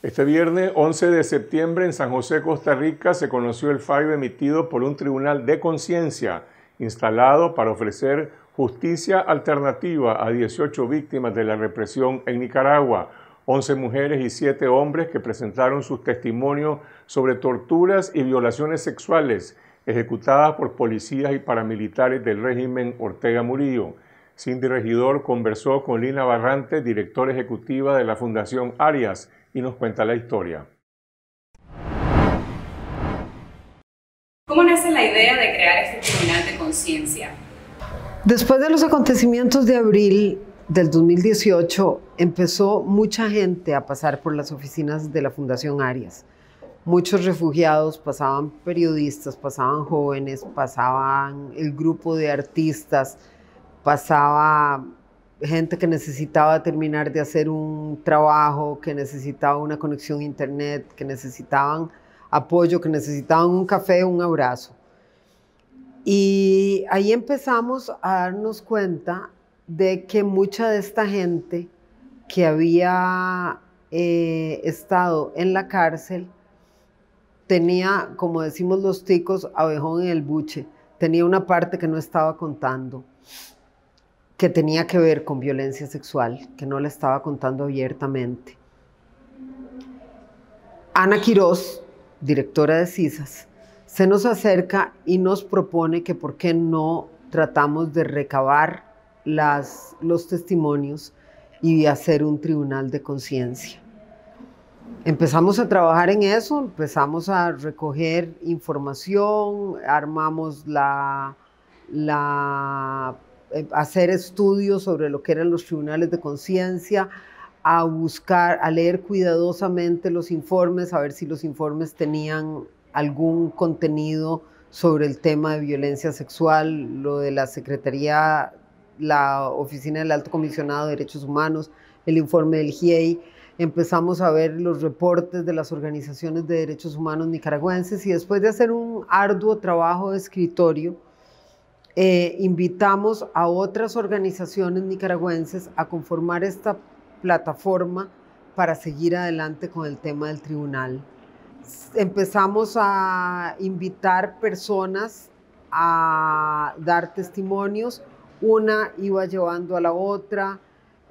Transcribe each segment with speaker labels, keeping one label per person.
Speaker 1: Este viernes 11 de septiembre en San José, Costa Rica, se conoció el fallo emitido por un tribunal de conciencia instalado para ofrecer justicia alternativa a 18 víctimas de la represión en Nicaragua, 11 mujeres y 7 hombres que presentaron sus testimonios sobre torturas y violaciones sexuales ejecutadas por policías y paramilitares del régimen Ortega Murillo. Cindy Regidor conversó con Lina Barrante, directora ejecutiva de la Fundación Arias, y nos cuenta la historia.
Speaker 2: ¿Cómo nace la idea de crear este tribunal de conciencia?
Speaker 3: Después de los acontecimientos de abril del 2018, empezó mucha gente a pasar por las oficinas de la Fundación Arias. Muchos refugiados, pasaban periodistas, pasaban jóvenes, pasaban el grupo de artistas, pasaba gente que necesitaba terminar de hacer un trabajo, que necesitaba una conexión a internet, que necesitaban apoyo, que necesitaban un café, un abrazo. Y ahí empezamos a darnos cuenta de que mucha de esta gente que había eh, estado en la cárcel tenía, como decimos los ticos, abejón en el buche, tenía una parte que no estaba contando que tenía que ver con violencia sexual, que no la estaba contando abiertamente. Ana Quiroz, directora de CISAS, se nos acerca y nos propone que por qué no tratamos de recabar los testimonios y hacer un tribunal de conciencia. Empezamos a trabajar en eso, empezamos a recoger información, armamos la, la hacer estudios sobre lo que eran los tribunales de conciencia, a buscar, a leer cuidadosamente los informes, a ver si los informes tenían algún contenido sobre el tema de violencia sexual, lo de la Secretaría, la Oficina del Alto Comisionado de Derechos Humanos, el informe del GIEI. Empezamos a ver los reportes de las organizaciones de derechos humanos nicaragüenses y después de hacer un arduo trabajo de escritorio, eh, invitamos a otras organizaciones nicaragüenses a conformar esta plataforma para seguir adelante con el tema del tribunal. Empezamos a invitar personas a dar testimonios, una iba llevando a la otra,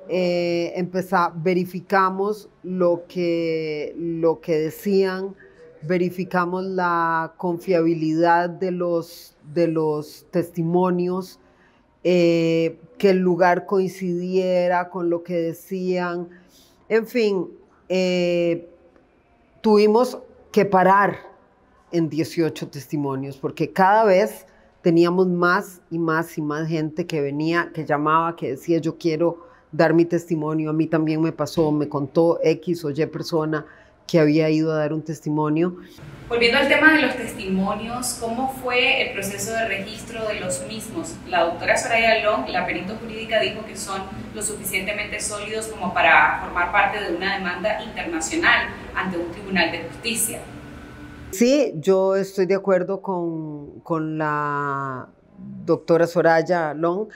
Speaker 3: eh, verificamos lo que, lo que decían verificamos la confiabilidad de los, de los testimonios, eh, que el lugar coincidiera con lo que decían. En fin, eh, tuvimos que parar en 18 testimonios porque cada vez teníamos más y más y más gente que venía, que llamaba, que decía yo quiero dar mi testimonio, a mí también me pasó, me contó X o Y persona que había ido a dar un testimonio.
Speaker 2: Volviendo al tema de los testimonios, ¿cómo fue el proceso de registro de los mismos? La doctora Soraya Long, la perito jurídica, dijo que son lo suficientemente sólidos como para formar parte de una demanda internacional ante un tribunal de justicia.
Speaker 3: Sí, yo estoy de acuerdo con, con la doctora Soraya Long.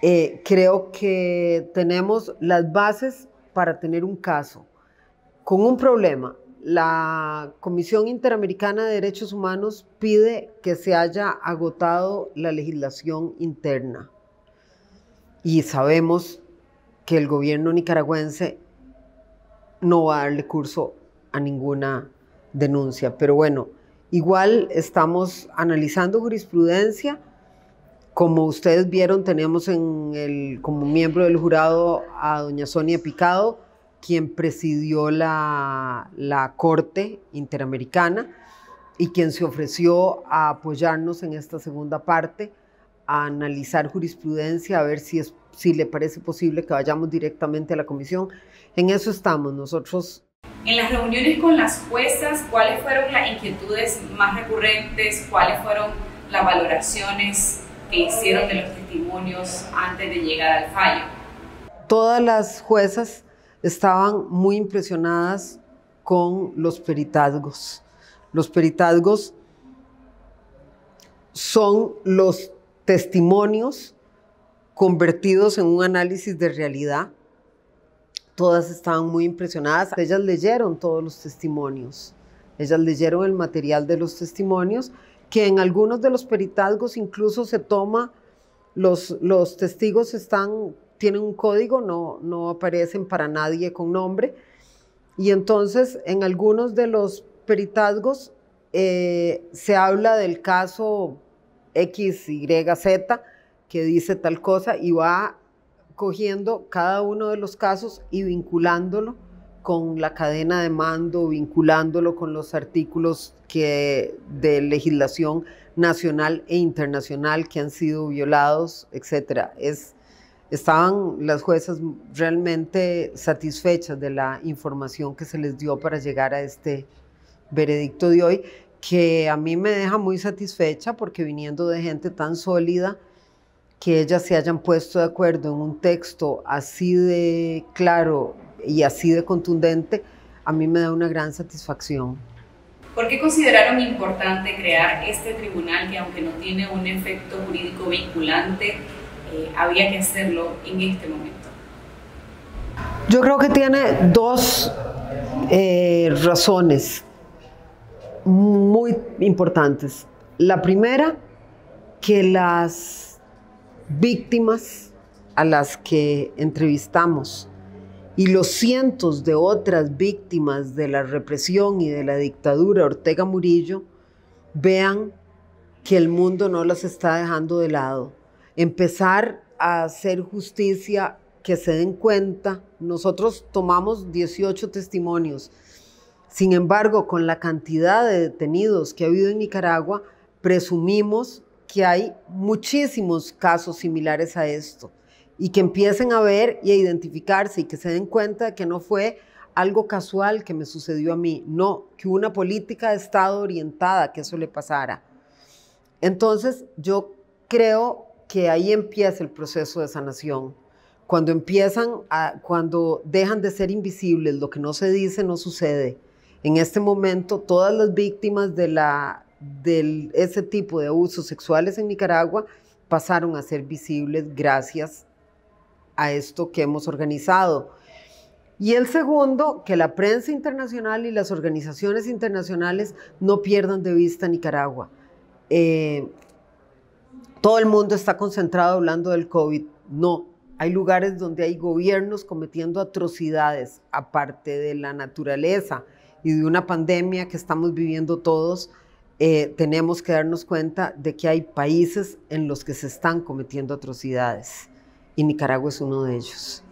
Speaker 3: Eh, creo que tenemos las bases para tener un caso con un problema. La Comisión Interamericana de Derechos Humanos pide que se haya agotado la legislación interna. Y sabemos que el gobierno nicaragüense no va a darle curso a ninguna denuncia. Pero bueno, igual estamos analizando jurisprudencia. Como ustedes vieron, tenemos en el, como miembro del jurado a doña Sonia Picado, quien presidió la, Corte Interamericana y quien se ofreció a apoyarnos en esta segunda parte, a analizar jurisprudencia, a ver si, es, si le parece posible que vayamos directamente a la comisión. En eso estamos nosotros.
Speaker 2: En las reuniones con las juezas, ¿cuáles fueron las inquietudes más recurrentes? ¿Cuáles fueron las valoraciones que hicieron de los testimonios antes de llegar al fallo?
Speaker 3: Todas las juezas estaban muy impresionadas con los peritazgos. Los peritazgos son los testimonios convertidos en un análisis de realidad todas estaban muy impresionadas. Ellas leyeron todos los testimonios, ellas leyeron el material de los testimonios, que en algunos de los peritazgos incluso se toma, los, los testigos están, tienen un código, no, no aparecen para nadie con nombre, y entonces en algunos de los peritazgos eh, se habla del caso X, Y, Z, que dice tal cosa y va cogiendo cada uno de los casos y vinculándolo con la cadena de mando, vinculándolo con los artículos que, de legislación nacional e internacional que han sido violados, etc. Es, estaban las juezas realmente satisfechas de la información que se les dio para llegar a este veredicto de hoy, que a mí me deja muy satisfecha porque viniendo de gente tan sólida, que ellas se hayan puesto de acuerdo en un texto así de claro y así de contundente, a mí me da una gran satisfacción.
Speaker 2: ¿Por qué consideraron importante crear este tribunal que aunque no tiene un efecto jurídico vinculante, había que hacerlo en este momento?
Speaker 3: Yo creo que tiene dos eh, razones muy importantes. La primera, que las víctimas a las que entrevistamos y los cientos de otras víctimas de la represión y de la dictadura Ortega Murillo vean que el mundo no las está dejando de lado. Empezar a hacer justicia, que se den cuenta. Nosotros tomamos 18 testimonios sin embargo, con la cantidad de detenidos que ha habido en Nicaragua, presumimos que hay muchísimos casos similares a esto y que empiecen a ver y a identificarse y que se den cuenta de que no fue algo casual que me sucedió a mí, no, que hubo una política de Estado orientada a que eso le pasara. Entonces, yo creo que ahí empieza el proceso de sanación. Cuando empiezan, a, cuando dejan de ser invisibles, lo que no se dice no sucede. En este momento, todas las víctimas de, la, de ese tipo de abusos sexuales en Nicaragua pasaron a ser visibles gracias a esto que hemos organizado. Y el segundo, que la prensa internacional y las organizaciones internacionales no pierdan de vista Nicaragua. Eh, todo el mundo está concentrado hablando del COVID. No, hay lugares donde hay gobiernos cometiendo atrocidades, aparte de la naturaleza y de una pandemia que estamos viviendo todos, eh, tenemos que darnos cuenta de que hay países en los que se están cometiendo atrocidades y Nicaragua es uno de ellos.